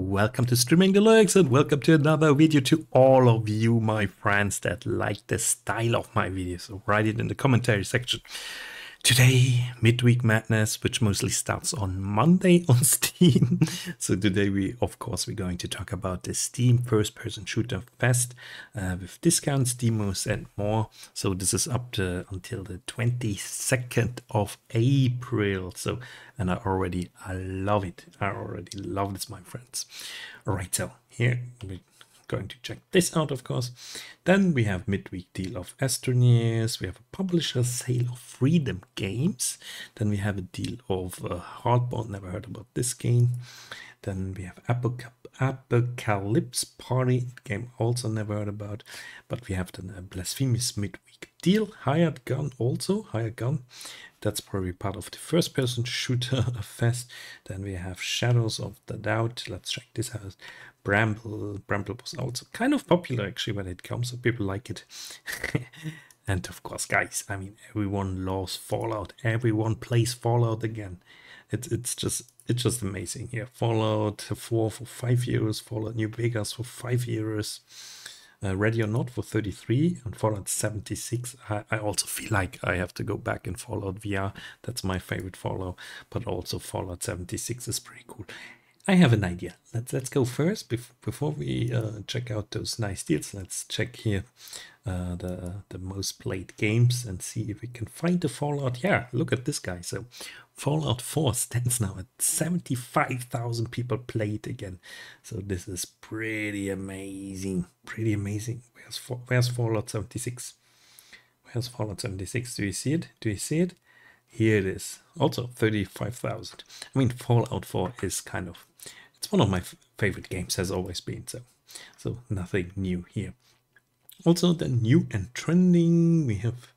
Welcome to Streaming Deluxe and welcome to another video to all of you, my friends that like the style of my videos. So write it in the commentary section. Today, Midweek Madness, which mostly starts on Monday on Steam. so today we, of course, we're going to talk about the Steam First-Person Shooter Fest uh, with discounts, demos and more. So this is up to until the 22nd of April. So, and I already, I love it. I already love this, my friends. All right, so here we going to check this out, of course. Then we have midweek deal of Astroneers. We have a publisher sale of Freedom Games. Then we have a deal of uh, Hardbound. Never heard about this game. Then we have Apocalypse Party game. Also never heard about. But we have the Blasphemous midweek deal. Hired Gun also. Hired Gun. That's probably part of the first person shooter fest. Then we have Shadows of the Doubt. Let's check this out. Bramble. Bramble was also kind of popular actually when it comes, so people like it. and of course, guys, I mean, everyone loves Fallout. Everyone plays Fallout again. It's it's just it's just amazing. Yeah, Fallout 4 for five years, Fallout New Vegas for five years. Uh, Ready or Not for 33 and Fallout 76. I, I, also feel like I have to go back and Fallout VR. That's my favorite Fallout, but also Fallout 76 is pretty cool. I have an idea. Let's let's go first bef before we uh, check out those nice deals. Let's check here uh, the the most played games and see if we can find the Fallout. Yeah, look at this guy. So Fallout 4 stands now at 75,000 people played again. So this is pretty amazing. Pretty amazing. Where's where's Fallout 76? Where's Fallout 76? Do you see it? Do you see it? Here it is. Also 35,000. I mean, Fallout 4 is kind of it's one of my favorite games, has always been, so, so nothing new here. Also, the new and trending, we have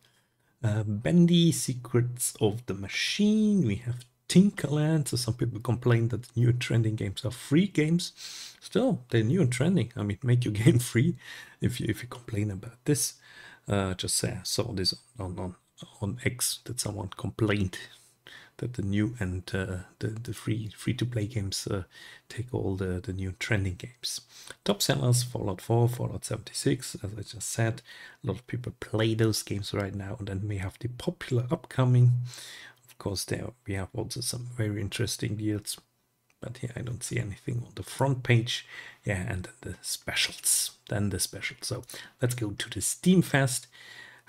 uh, Bendy, Secrets of the Machine, we have Tinkerland, so some people complain that new trending games are free games. Still, they're new and trending. I mean, make your game free if you if you complain about this. Uh, just say I saw this on, on, on X that someone complained that the new and uh, the, the free free to play games uh, take all the, the new trending games. Top sellers Fallout 4, Fallout 76, as I just said. A lot of people play those games right now, and then we have the popular upcoming. Of course, there we have also some very interesting deals, but here I don't see anything on the front page. Yeah, and the specials, then the specials. So let's go to the Steam Fest.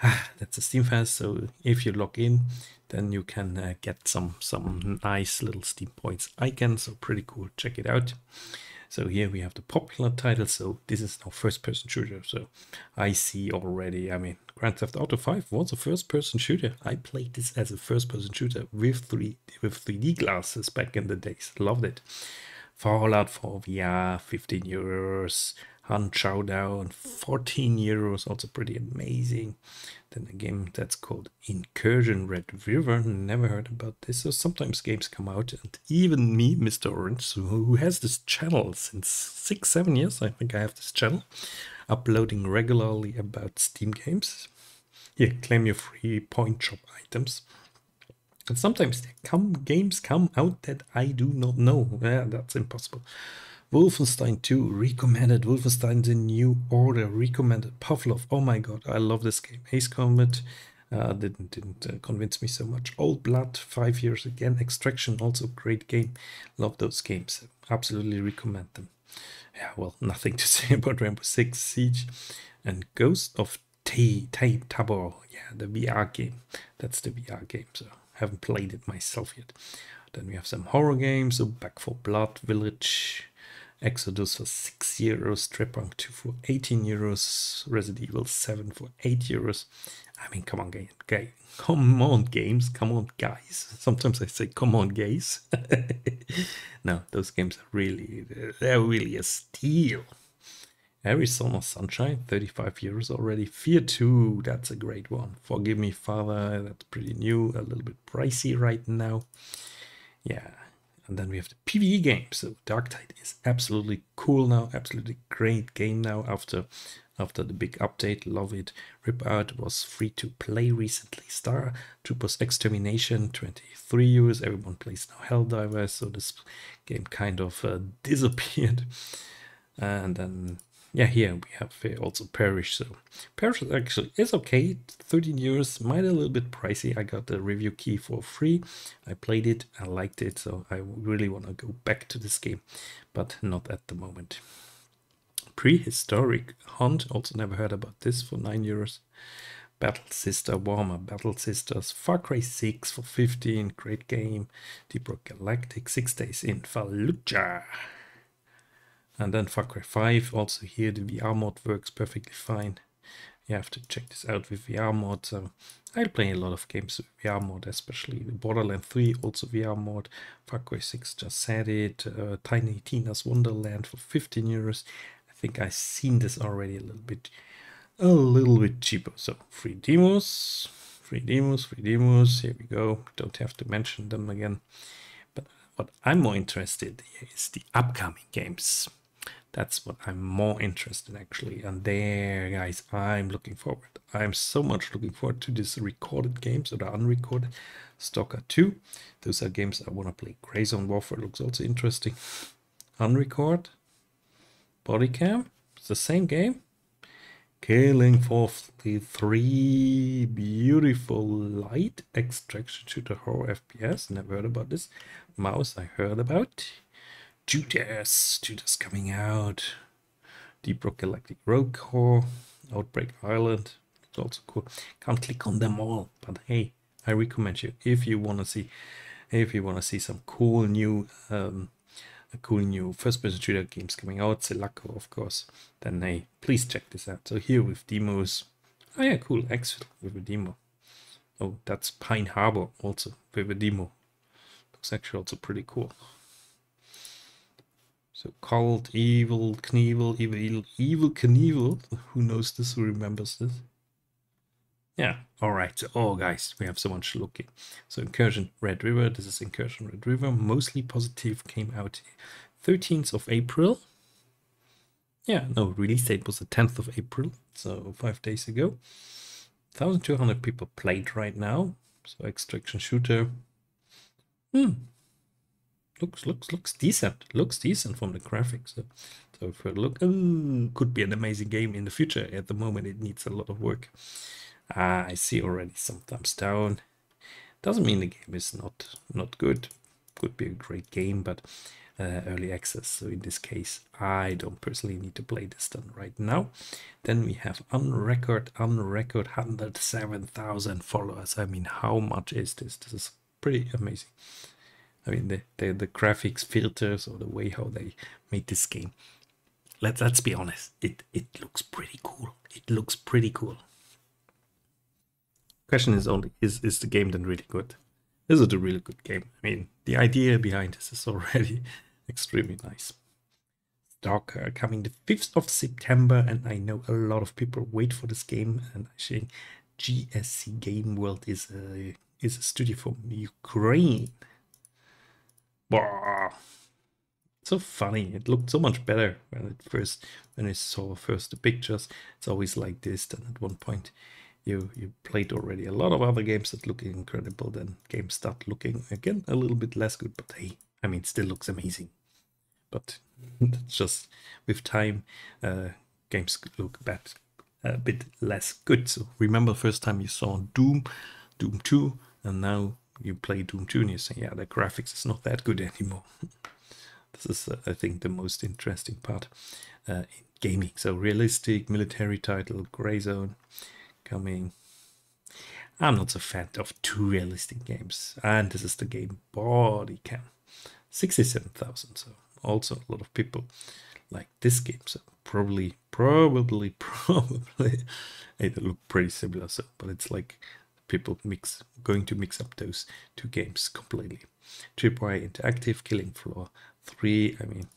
That's a Steam Fest. So if you log in, then you can uh, get some some nice little Steam points icons. So pretty cool. Check it out. So here we have the popular title. So this is now first person shooter. So I see already, I mean, Grand Theft Auto 5 was a first person shooter. I played this as a first person shooter with 3 with 3D glasses back in the days. Loved it. Fallout 4 VR, 15 euros. Hunt Showdown, 14 euros, also pretty amazing. Then a game that's called Incursion Red River, never heard about this. So sometimes games come out, and even me, Mr. Orange, who has this channel since six, seven years, I think I have this channel, uploading regularly about Steam games. Here, claim your free point shop items. And sometimes come games come out that I do not know. Yeah, that's impossible. Wolfenstein 2 recommended. Wolfenstein The New Order recommended. Pavlov. Oh my god, I love this game. Ace Combat uh, didn't didn't uh, convince me so much. Old Blood, five years again. Extraction, also great game. Love those games. Absolutely recommend them. Yeah, well, nothing to say about Rainbow Six Siege and Ghost of T Tabor. Yeah, the VR game. That's the VR game. So haven't played it myself yet. Then we have some horror games. So Back for Blood, Village. Exodus for 6 euros, Trepang 2 for 18 euros, Resident Evil 7 for 8 euros. I mean, come on, game, game, come on, games, come on, guys. Sometimes I say, come on, guys. no, those games are really, they're really a steal. Arizona Sunshine, 35 euros already. Fear 2, that's a great one. Forgive Me Father, that's pretty new, a little bit pricey right now. Yeah, and then we have the PvE game. So Darktide is absolutely cool now, absolutely great game now after after the big update. Love it. Rip Out was free to play recently. Star Troopers Extermination, 23 euros. Everyone plays now Helldivers, so this game kind of uh, disappeared. And then, yeah, here we have also Perish. So Perish actually is okay. 13 euros, might a little bit pricey. I got the review key for free. I played it, I liked it, so I really want to go back to this game, but not at the moment. Prehistoric Hunt, also never heard about this for 9 euros. Battle Sister Warmer, Battle Sisters, Far Cry 6 for 15, great game. Deep Rock Galactic, 6 days in Fallujah. And then Far Cry 5, also here the VR mod works perfectly fine. You have to check this out with VR mod. So I play a lot of games with VR mod, especially Borderlands 3, also VR mod. Far Cry 6 just said it. Uh, Tiny Tina's Wonderland for 15 euros I think I've seen this already a little bit, a little bit cheaper. So free demos, free demos, free demos. Here we go. Don't have to mention them again. But what I'm more interested in is the upcoming games. That's what I'm more interested in actually. And there, guys, I'm looking forward. I'm so much looking forward to these recorded games or the unrecorded. Stalker 2. Those are games I want to play. Grayzone Warfare looks also interesting. Unrecord, Body cam. It's the same game. Killing Floor 3 beautiful light extraction shooter horror FPS. Never heard about this. Mouse I heard about. Judas. Judas coming out. Deep Rock Galactic Rogue Core. Outbreak Island. It's also cool. Can't click on them all, but hey, I recommend you if you want to see if you want to see some cool new um, cool new first-person shooter games coming out, Selaco, of course, then hey, please check this out. So here with demos, oh yeah, cool, Exfil with a demo. Oh, that's Pine Harbor also with a demo. Looks actually also pretty cool. So Cult, Evil, Knievel, Evil, Evil, Knievel. Who knows this? Who remembers this? Yeah, all right. Oh, guys, we have so much looking. So, Incursion Red River. This is Incursion Red River. Mostly positive. Came out 13th of April. Yeah, no, release date was the 10th of April. So, five days ago. 1,200 people played right now. So, extraction shooter. Hmm. Looks, looks, looks decent. Looks decent from the graphics. So, so for look, oh, could be an amazing game in the future. At the moment, it needs a lot of work. Ah, I see already some thumbs down. Doesn't mean the game is not not good. Could be a great game, but uh, early access. So in this case, I don't personally need to play this done right now. Then we have unrecord, unrecord 107,000 followers. I mean, how much is this? This is pretty amazing. I mean, the, the, the graphics filters or the way how they made this game. Let's, let's be honest, it, it looks pretty cool. It looks pretty cool. Question is only, is, is the game then really good? Is it a really good game? I mean, the idea behind this is already extremely nice. Stalker coming the 5th of September, and I know a lot of people wait for this game, and I think GSC Game World is a, is a studio from Ukraine. Bah. So funny. It looked so much better when it first when I saw first the pictures. It's always like this. Then at one point you you played already a lot of other games that look incredible then games start looking again a little bit less good but hey i mean still looks amazing but that's just with time uh, games look bad a bit less good so remember first time you saw doom doom 2 and now you play doom 2 and you say yeah the graphics is not that good anymore this is uh, i think the most interesting part uh, in gaming so realistic military title Grey Zone coming. I'm not a fan of too realistic games, and this is the game Body Cam. 67,000, so also a lot of people like this game, so probably, probably, probably, it look pretty similar, so, but it's like people mix, going to mix up those two games completely. Tripwire Interactive, Killing Floor 3, I mean,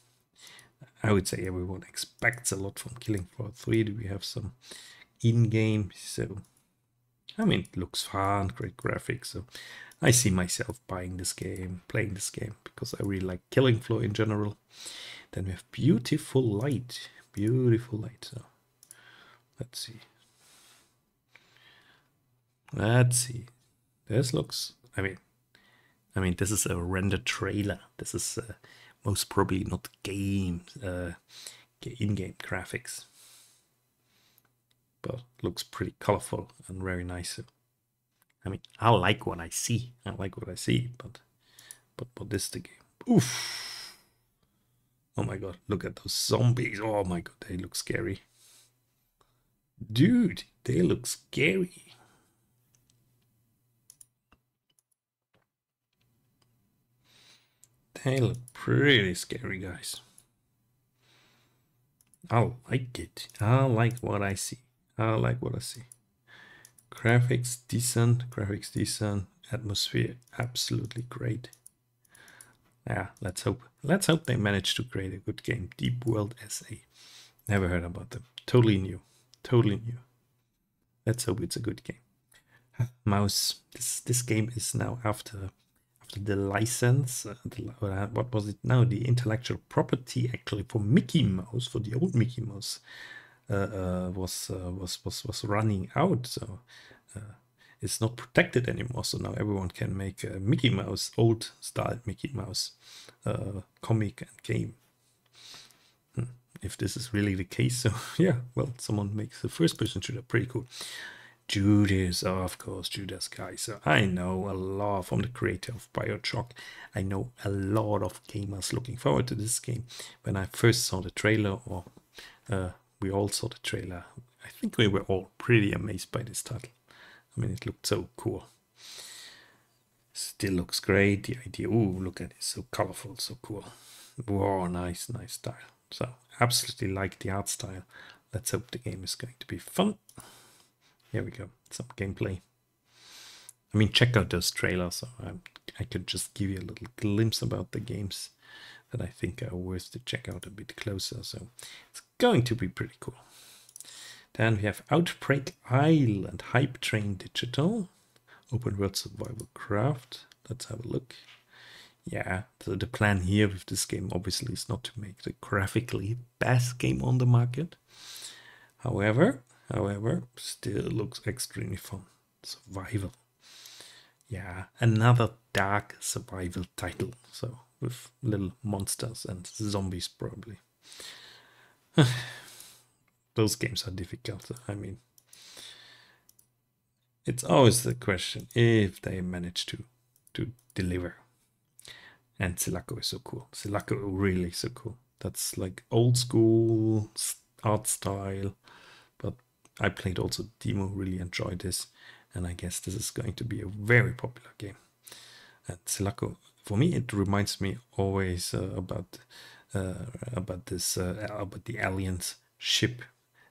I would say everyone expects a lot from Killing Floor 3. Do we have some in-game. So, I mean, it looks fun, great graphics. So, I see myself buying this game, playing this game because I really like Killing Floor in general. Then we have Beautiful Light, Beautiful Light. So, Let's see. Let's see. This looks. I mean, I mean, this is a render trailer. This is uh, most probably not game uh, in-game graphics, but looks pretty colorful and very nice. I mean, I like what I see. I like what I see, but but but this the game. Oof! Oh my god! Look at those zombies. Oh my god, they look scary. Dude, they look scary. They look pretty scary, guys. I like it. I like what I see. I like what I see. Graphics decent, graphics decent, atmosphere absolutely great. Yeah, let's hope. Let's hope they manage to create a good game. Deep World SA. Never heard about them. Totally new. Totally new. Let's hope it's a good game. Mouse. This this game is now after after the license, uh, the, uh, what was it now? The intellectual property actually for Mickey Mouse, for the old Mickey Mouse, uh, uh was uh, was was was running out. So uh, it's not protected anymore. So now everyone can make a Mickey Mouse, old style Mickey Mouse comic and game. Hmm. If this is really the case, so yeah, well, someone makes the first person shooter pretty cool. Judas, of course, Judas Guy. So I know a lot from the creator of Bioshock. I know a lot of gamers looking forward to this game. When I first saw the trailer, or uh, we all saw the trailer, I think we were all pretty amazed by this title. I mean, it looked so cool. Still looks great. The idea, oh, look at it, so colorful, so cool. Whoa, nice, nice style. So, absolutely like the art style. Let's hope the game is going to be fun. Here we go, some gameplay. I mean, check out those trailers. So I, I could just give you a little glimpse about the games that I think are worth to check out a bit closer. So it's going to be pretty cool. Then we have Outbreak Island, Hype Train Digital, Open World Survival Craft. Let's have a look. Yeah, so the plan here with this game obviously is not to make the graphically best game on the market. However, however, still looks extremely fun. Survival. Yeah, another dark survival title. So with little monsters and zombies probably. Those games are difficult. I mean, it's always the question if they manage to to deliver. And Selaco is so cool. Selaco really so cool. That's like old school art style, I played also demo, really enjoyed this, and I guess this is going to be a very popular game. And for me, it reminds me always uh, about uh, about this uh, about the aliens ship,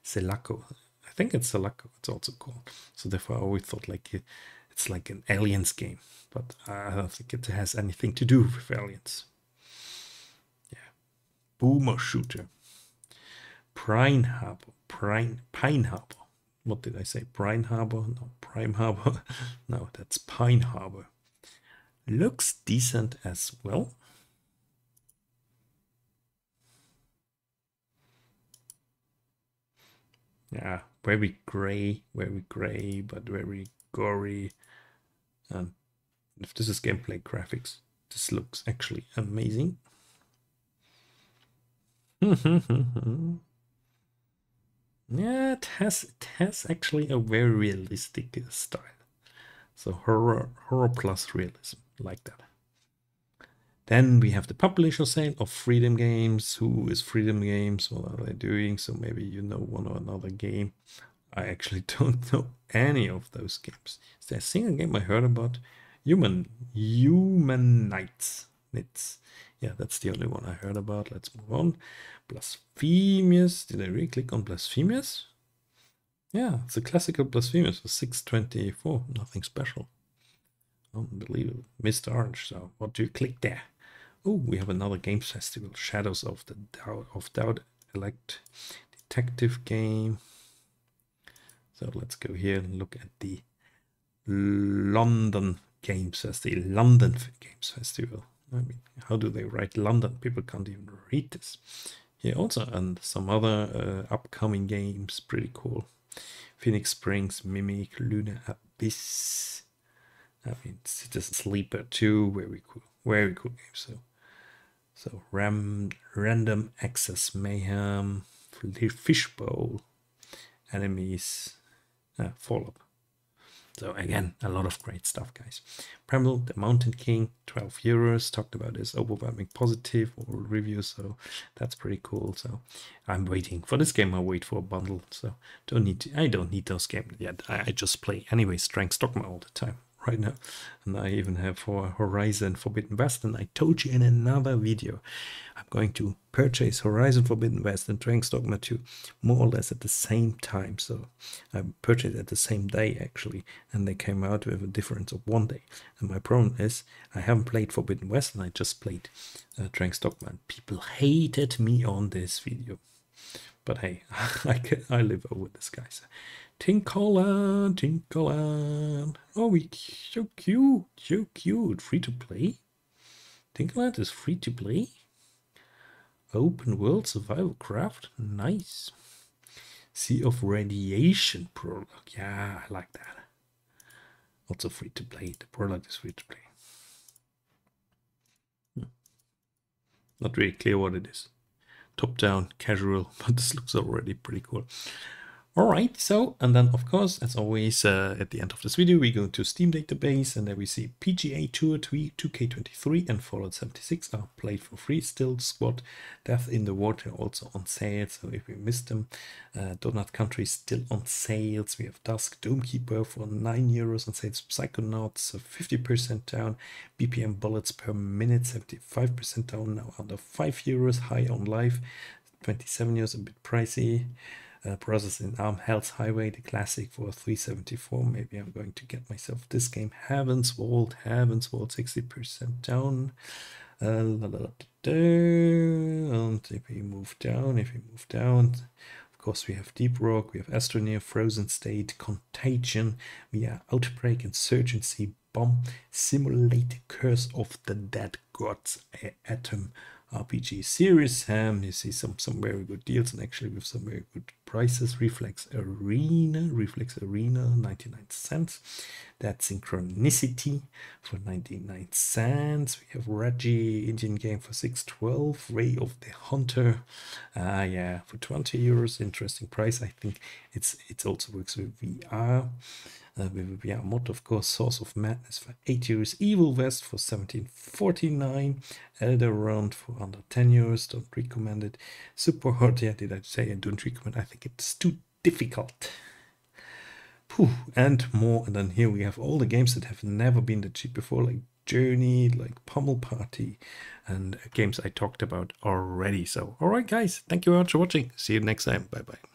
Sulaco. I think it's Sulaco. It's also called. So therefore, I always thought like it's like an aliens game, but I don't think it has anything to do with aliens. Yeah, boomer shooter. Prime Harbor. Prime, Pine Harbor. What did I say? Prime Harbor? No, Prime Harbor. no, that's Pine Harbor. Looks decent as well. Yeah, very gray, very gray, but very gory. And if this is gameplay graphics, this looks actually amazing. Yeah, it has it has actually a very realistic uh, style. So horror horror plus realism, like that. Then we have the publisher sale of Freedom Games. Who is Freedom Games? What are they doing? So maybe you know one or another game. I actually don't know any of those games. Is there a single game I heard about? Human Human Knights. It's yeah, that's the only one I heard about. Let's move on. Blasphemous. Did I really click on Blasphemous? Yeah, it's a classical Blasphemous for 624. Nothing special. Unbelievable. Mr. Orange. So what do you click there? Oh, we have another games festival. Shadows of the Doubt of Doubt Elect Detective game. So let's go here and look at the London Games Festival, London Games Festival. I mean, how do they write London? People can't even read this. Yeah, also, and some other uh, upcoming games, pretty cool. Phoenix Springs, Mimic, Luna Abyss. I mean, Citizen Sleeper 2, very cool, very cool game. So, so Ram, Random Access Mayhem, Fishbowl, Enemies, uh, Fallout. So again, a lot of great stuff, guys. Bramble, the Mountain King, 12 euros. Talked about this overwhelming positive review, so that's pretty cool. So I'm waiting for this game. I wait for a bundle, so don't need. To, I don't need those games yet. I, I just play anyway. Strength Dogma all the time right now. And I even have for Horizon Forbidden West. And I told you in another video, I'm going to purchase Horizon Forbidden West and Dragon's Dogma 2 more or less at the same time. So I purchased at the same day actually. And they came out with a difference of one day. And my problem is I haven't played Forbidden West and I just played uh, Dragon's Dogma. And people hated me on this video. But hey, I, can, I live over this, guys. Tinkerland, Tinkerland. Oh, we so cute, so cute. Free to play. Tinkerland is free to play. Open world survival craft. Nice. Sea of Radiation prologue. Yeah, I like that. Also free to play. The prologue is free to play. Hmm. Not really clear what it is. Top down, casual, but this looks already pretty cool. All right, so, and then of course, as always, uh, at the end of this video, we go to Steam database and there we see PGA Tour 2K23 and Fallout 76 are played for free still. Squad Death in the Water also on sale, so if we missed them, uh, Donut County still on sales. We have Dusk Domekeeper for 9 euros on sales, Psychonauts 50% down, BPM Bullets per minute 75% down, now under 5 euros, high on life, 27 euros, a bit pricey uh, in Arm Hell's Highway, the classic for 374. Maybe I'm going to get myself this game. Heaven's Vault, Heaven's Vault, 60% down. Uh, la, la, la, and if we move down, if we move down, of course we have Deep Rock, we have Astroneer, Frozen State, Contagion, we have Outbreak, Insurgency, Bomb, Simulate Curse of the Dead Gods, Atom, RPG series. Sam. You see some some very good deals and actually with some very good prices. Reflex Arena, Reflex Arena, 99 cents. That Synchronicity for 99 cents. We have Reggie Indian game for 612. Way of the Hunter. Ah, uh, yeah, for 20 euros. Interesting price. I think it's it also works with VR. Uh, a mod, of course, Source of Madness for 8 euros, Evil West for 17.49, Elder Round for under 10 euros, don't recommend it. Super Hot, yeah, did I say I don't recommend? I think it's too difficult. Whew, and more, and then here we have all the games that have never been that cheap before, like Journey, like Pummel Party, and games I talked about already. So, alright guys, thank you very much for watching. See you next time. Bye bye.